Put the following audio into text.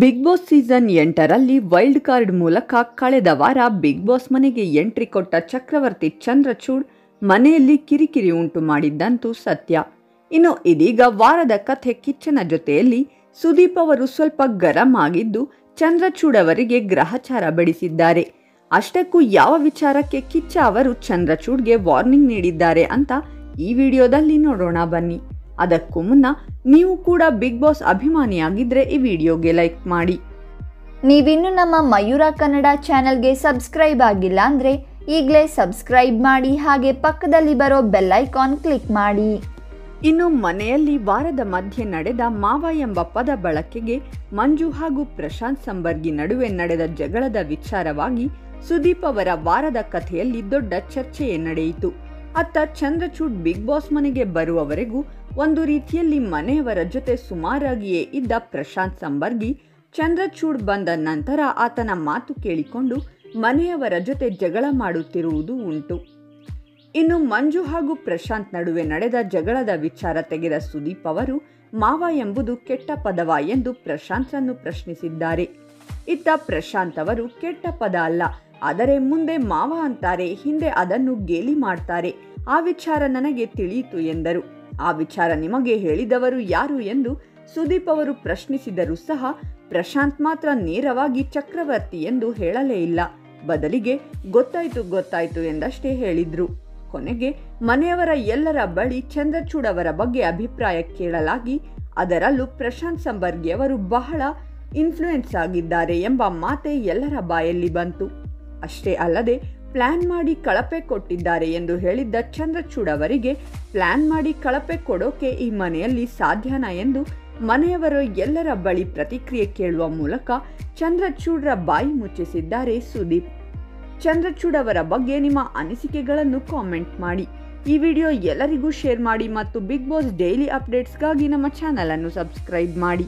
Big boss season ಎಂಟರಲ್ಲಿ wild card ಮೂಲಕ ಕಳೆದ ವಾರ ಬಿಗ್ ಬಾಸ್ ಮನೆಗೆ ಎಂಟ್ರಿ ಕೊಟ್ಟ ಚಕ್ರವರ್ತಿ ಚಂದ್ರಚೂಡ್ ಮನೆಯಲ್ಲಿ ಕಿರಿಕಿರಿ ಉಂಟು ಮಾಡಿದ್ದಂತೂ ಸತ್ಯ. ಇನ್ನು ಇದೀಗ ವಾರದ ಕಥೆ ಕಿಚ್ಚನ ಜೊತೆಯಲ್ಲಿ ಸುದೀಪ್ ಅವರು ಸ್ವಲ್ಪ ಗರಂ ಆಗಿದ್ದು ಚಂದ್ರಚೂಡ್ ಅವರಿಗೆ ಗ್ರಹಚಾರ ಬಡಿಸಿದ್ದಾರೆ ಅಷ್ಟಕ್ಕೂ ಯಾವ ವಿಚಾರಕ್ಕೆ ಕಿಚ್ಚ ಅವರು ಚಂದ್ರಚೂಡ್ಗೆ ವಾರ್ನಿಂಗ್ ನೀಡಿದ್ದಾರೆ ಅಂತ ಈ ವಿಡಿಯೋದಲ್ಲಿ ನೋಡೋಣ ಬನ್ನಿ. ಅದಕ್ಕೂ ಮುನ್ನ ನೀವು ಕೂಡ ಬಿಗ್ ಬಾಸ್ ಅಭಿಮಾನಿಯಾಗಿದ್ರೆ ಈ ವಿಡಿಯೋಗೆ ಲೈಕ್ ಮಾಡಿ. ನೀವಿನ್ನು ನಮ್ಮ ಮಯೂರ ಕನ್ನಡ ಚಾನೆಲ್ಗೆ ಸಬ್ಸ್ಕ್ರೈಬ್ ಆಗಿಲ್ಲ ಅಂದರೆ ಈಗಲೇ ಸಬ್ಸ್ಕ್ರೈಬ್ ಮಾಡಿ ಹಾಗೆ ಪಕ್ಕದಲ್ಲಿ ಬರೋ ಬೆಲ್ ಐಕಾನ್ ಕ್ಲಿಕ್ ಮಾಡಿ. ಇನ್ನು ಮನೆಯಲ್ಲಿ ವಾರದ ಮಧ್ಯೆ ನಡೆದ ಮಾವ ಎಂಬ ಪದ ಬಳಕೆಗೆ ಮಂಜು ಹಾಗೂ ಪ್ರಶಾಂತ್ ಸಂಬರ್ಗಿ ನಡುವೆ ನಡೆದ ಜಗಳದ ವಿಚಾರವಾಗಿ ಸುದೀಪ್ ಅವರ ವಾರದ ಕಥೆಯಲ್ಲಿ ದೊಡ್ಡ ಚರ್ಚೆಯೇ ನಡೆಯಿತು. ಅತ್ತ ಚಂದ್ರಚೂಡ್ ಬಿಗ್ ಬಾಸ್ ಮನೆಗೆ ಬರುವವರೆಗೂ ಒಂದು ರೀತಿಯಲ್ಲಿ ಮನೆಯವರ ಜೊತೆ ಸುಮಾರಾಗಿಯೇ ಇದ್ದ ಪ್ರಶಾಂತ್ ಸಂಬರ್ಗಿ, ಚಂದ್ರಚೂಡ್ ಬಂದ ನಂತರ ಆತನ ಮಾತು ಕೇಳಿಕೊಂಡು ಮನೆಯವರ ಜೊತೆ ಜಗಳ ಮಾಡುತ್ತಿರುವುದು ಉಂಟು. ಇನ್ನು ಮಂಜು ಹಾಗೂ ಪ್ರಶಾಂತ್ ನಡುವೆ ನಡೆದ ಜಗಳದ ವಿಚಾರ ತೆಗೆದ ಸುದೀಪ್ ಅವರು, ಮಾವ ಎಂಬುದು ಕೆಟ್ಟ ಪದವ ಎಂದು ಪ್ರಶಾಂತ್ರನ್ನು ಪ್ರಶ್ನಿಸಿದ್ದಾರೆ. ಇತ್ತ ಪ್ರಶಾಂತ್ ಅವರು ಕೆಟ್ಟ ಪದ ಅಲ್ಲ ಆದರೆ ಮುಂದೆ ಮಾವ ಅಂತಾರೆ, ಹಿಂದೆ ಅದನ್ನು ಗೇಲಿ ಮಾಡ್ತಾರೆ. ಆ ವಿಚಾರ ನನಗೆ ತಿಳಿಯಿತು ಎಂದರು. ಆ ವಿಚಾರ ನಿಮಗೆ ಹೇಳಿದವರು ಯಾರು ಎಂದು ಸುದೀಪ್ ಅವರು ಪ್ರಶ್ನಿಸಿದರೂ ಸಹ ಪ್ರಶಾಂತ್ ಮಾತ್ರ ನೇರವಾಗಿ ಚಕ್ರವರ್ತಿ ಎಂದು ಹೇಳಲೇ ಇಲ್ಲ. ಬದಲಿಗೆ ಗೊತ್ತಾಯ್ತು ಗೊತ್ತಾಯ್ತು ಎಂದಷ್ಟೇ ಹೇಳಿದ್ರು. ಕೊನೆಗೆ ಮನೆಯವರ ಎಲ್ಲರ ಬಳಿ ಚಂದ್ರಚೂಡ್ ಅವರ ಬಗ್ಗೆ ಅಭಿಪ್ರಾಯ ಕೇಳಲಾಗಿ ಅದರಲ್ಲೂ ಪ್ರಶಾಂತ್ ಸಂಬರ್ಗಿ ಅವರು ಬಹಳ ಇನ್ಫ್ಲೂಯೆನ್ಸ್ ಆಗಿದ್ದಾರೆ ಎಂಬ ಮಾತೆ ಎಲ್ಲರ ಬಾಯಲ್ಲಿ ಬಂತು. ಅಷ್ಟೇ ಅಲ್ಲದೆ ಪ್ಲಾನ್ ಮಾಡಿ ಕಳಪೆ ಕೊಟ್ಟಿದ್ದಾರೆ ಎಂದು ಹೇಳಿದ್ದ ಚಂದ್ರಚೂಡ್ ಅವರಿಗೆ ಪ್ಲಾನ್ ಮಾಡಿ ಕಳಪೆ ಕೊಡೋಕೆ ಈ ಮನೆಯಲ್ಲಿ ಸಾಧ್ಯನಾ ಎಂದು ಮನೆಯವರು ಎಲ್ಲರ ಬಳಿ ಪ್ರತಿಕ್ರಿಯೆ ಕೇಳುವ ಮೂಲಕ ಚಂದ್ರಚೂಡ್ರ ಬಾಯಿ ಮುಚ್ಚಿಸಿದ್ದಾರೆ ಸುದೀಪ್. ಚಂದ್ರಚೂಡ್ ಅವರ ಬಗ್ಗೆ ನಿಮ್ಮ ಅನಿಸಿಕೆಗಳನ್ನು ಕಾಮೆಂಟ್ ಮಾಡಿ. ಈ ವಿಡಿಯೋ ಎಲ್ಲರಿಗೂ ಶೇರ್ ಮಾಡಿ ಮತ್ತು ಬಿಗ್ ಬಾಸ್ ಡೈಲಿ ಅಪ್ಡೇಟ್ಸ್ಗಾಗಿ ನಮ್ಮ ಚಾನಲನ್ನು ಸಬ್ಸ್ಕ್ರೈಬ್ ಮಾಡಿ.